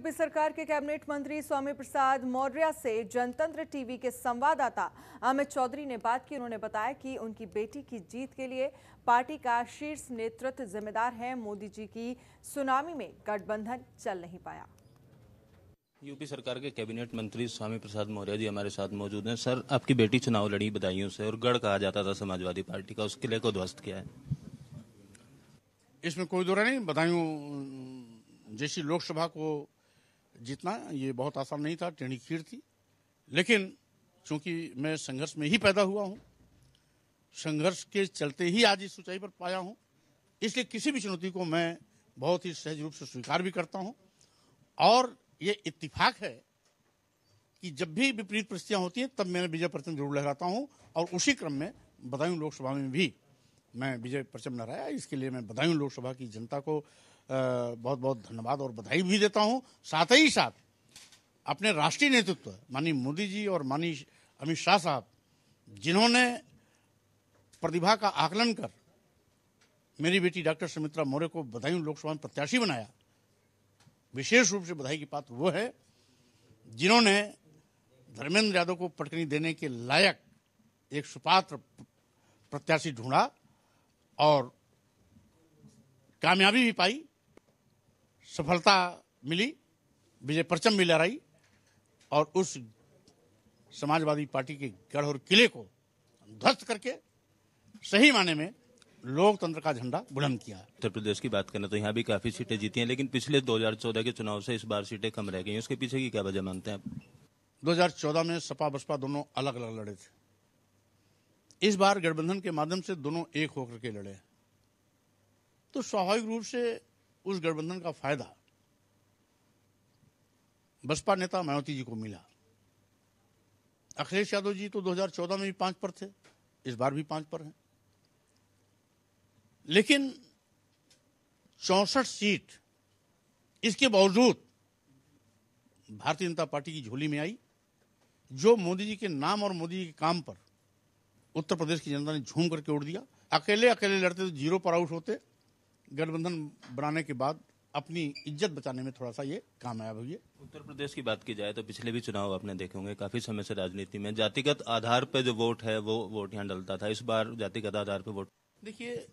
UP सरकार के cabinet मंत्री स्वामी प्रसाद मौर्य से जनतंत्र टीवी के संवाददाता अमित चौधरी ने बात की। उन्होंने बताया कि उनकी बेटी की जीत के लिए पार्टी का शीर्ष नेतृत्व जिम्मेदार है। मोदी जी की सुनामी में गठबंधन चल नहीं पाया। यूपी सरकार के कैबिनेट मंत्री स्वामी प्रसाद मौर्य जी हमारे साथ मौजूद हैं। सर आपकी बेटी चुनाव लड़ी बधाइयों से और गढ़ कहा जाता था समाजवादी पार्टी का उस किले को ध्वस्त किया है। इसमें कोई दौरा नहीं बधाइयों जैसी लोकसभा को जीतना ये बहुत आसान नहीं था, टेढ़ी खीर थी। लेकिन चूँकि मैं संघर्ष में ही पैदा हुआ हूँ, संघर्ष के चलते ही आज इस ऊंचाई पर पाया हूँ, इसलिए किसी भी चुनौती को मैं बहुत ही सहज रूप से स्वीकार भी करता हूँ। और ये इत्तिफाक है कि जब भी विपरीत परिस्थितियाँ होती हैं, तब मैं विजय परचम ज़रूर लहराता हूँ, और उसी क्रम में बदायूं लोकसभा में भी मैं विजय परचम लहराया। इसके लिए मैं बदायूं लोकसभा की जनता को बहुत बहुत धन्यवाद और बधाई भी देता हूँ। साथ ही साथ, अपने राष्ट्रीय नेतृत्व, माननीय मोदी जी और माननीय अमित शाह साहब, जिन्होंने प्रतिभा का आकलन कर मेरी बेटी डॉक्टर सुमित्रा मौर्य को बधाई लोकसभा में प्रत्याशी बनाया। विशेष रूप से बधाई की पात्र वो है, जिन्होंने धर्मेंद्र यादव को पटकनी देने के लायक एक सुपात्र प्रत्याशी ढूंढा और कामयाबी भी पाई। सफलता मिली विजय परचम भी लहराई और उस समाजवादी पार्टी के गढ़ और किले को ध्वस्त करके सही माने में लोकतंत्र का झंडा बुलंद किया उत्तर प्रदेश की बात करें तो यहाँ भी काफ़ी सीटें जीती हैं लेकिन पिछले 2014 के चुनाव से इस बार सीटें कम रह गई उसके पीछे की क्या वजह मानते हैं आप? 2014 में सपा बसपा दोनों अलग अलग लड़े थे। इस बार गठबंधन के माध्यम से दोनों एक होकर के लड़े तो स्वाभाविक रूप से उस गठबंधन का फ़ायदा बसपा नेता मायावती जी को मिला। अखिलेश यादव जी तो 2014 में भी पाँच पर थे, इस बार भी पाँच पर हैं। लेकिन चौसठ सीट इसके बावजूद भारतीय जनता पार्टी की झोली में आई, जो मोदी जी के नाम और मोदी जी के काम पर उत्तर प्रदेश की जनता ने झूम करके उड़ दिया। अकेले अकेले लड़ते तो ज़ीरो पर आउट होते गठबंधन बनाने के बाद अपनी इज़्ज़त बचाने में थोड़ा सा ये कामयाब हुई है। उत्तर प्रदेश की बात की जाए तो पिछले भी चुनाव आपने देखे होंगे काफ़ी समय से राजनीति में। जातिगत आधार पर जो वोट है वो वोट यहाँ डलता था। इस बार जातिगत आधार पर वोट देखिए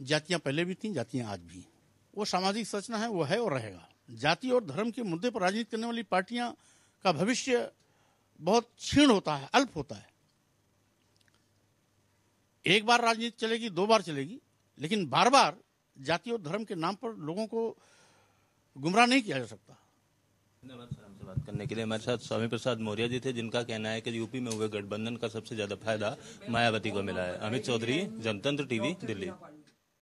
जातियाँ पहले भी थी जातियाँ आज भी वो सामाजिक संरचना है वो है और रहेगा। जाति और धर्म के मुद्दे पर राजनीति करने वाली पार्टियाँ का भविष्य बहुत क्षीण होता है अल्प होता है। एक बार राजनीति चलेगी दो बार चलेगी लेकिन बार बार जाति और धर्म के नाम पर लोगों को गुमराह नहीं किया जा सकता। धन्यवाद सर हमसे बात करने के लिए। हमारे साथ स्वामी प्रसाद मौर्य जी थे, जिनका कहना है कि यूपी में हुए गठबंधन का सबसे ज़्यादा फ़ायदा मायावती को मिला है। अमित चौधरी, जनतंत्र टीवी, दिल्ली।